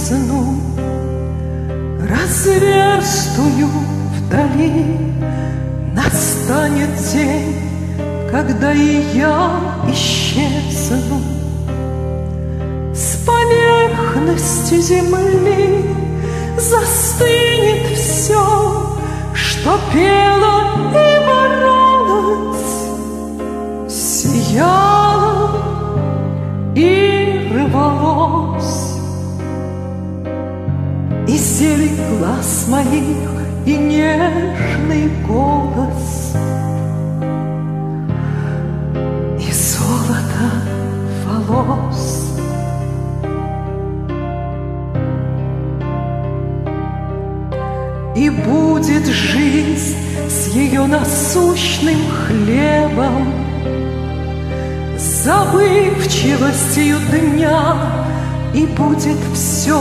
бездну Разверстую вдали Настанет день, когда и я исчезну. С поверхности земли застынет все, что пело и боролось, сияло Зелень глаз моих, и нежный голос, и золото волос. И будет жизнь с ее насущным хлебом, Забывчивостью дня, И будет все,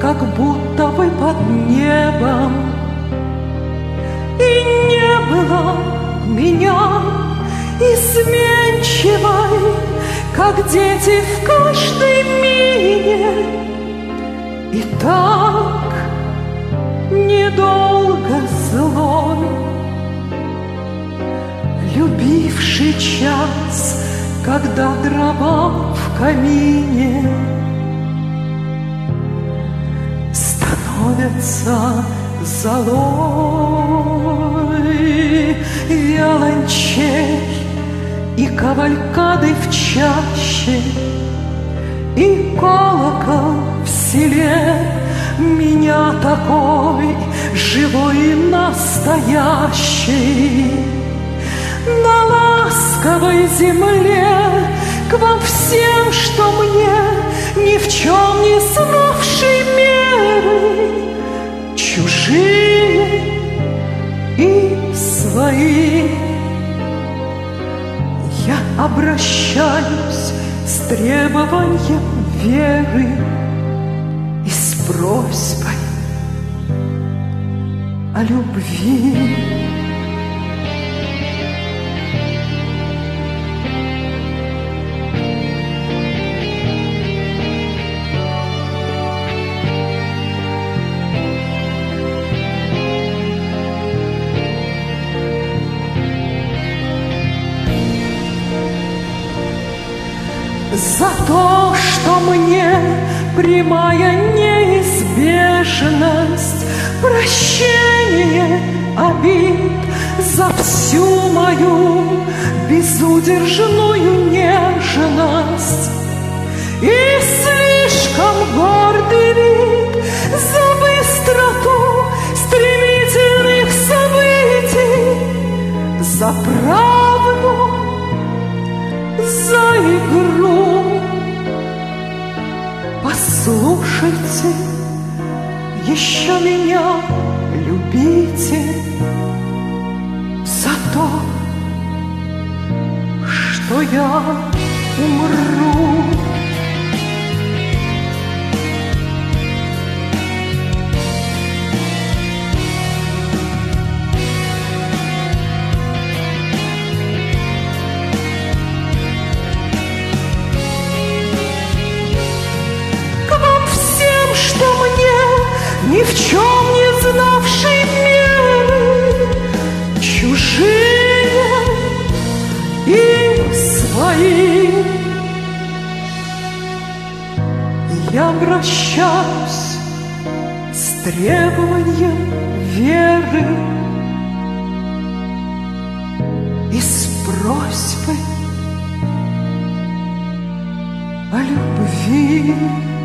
как будто бы под небом. И не было меня изменчивой, Как дети в каждой мине. И так недолго злой, Любивший час, когда дрова в камине Становятся золой. Виолончель и кавалькады в чаще И колокол в селе. Меня такой живой и настоящий. На ласковой земле к вам всем, что мне ни в чем не знавшей меры, чужие и свои. Я обращаюсь с требованием веры просьбой о любви. За то, что мне прямая неизбежность, прощение обид за всю мою безудержную нежность. И слишком гордый вид за быстроту стремительных событий, за правду, за игру. Послушайте, еще меня любите за то, что я умру. Ни в чем не знавший меры, чужие и свои. Я обращаюсь с требованием веры и с просьбой о любви.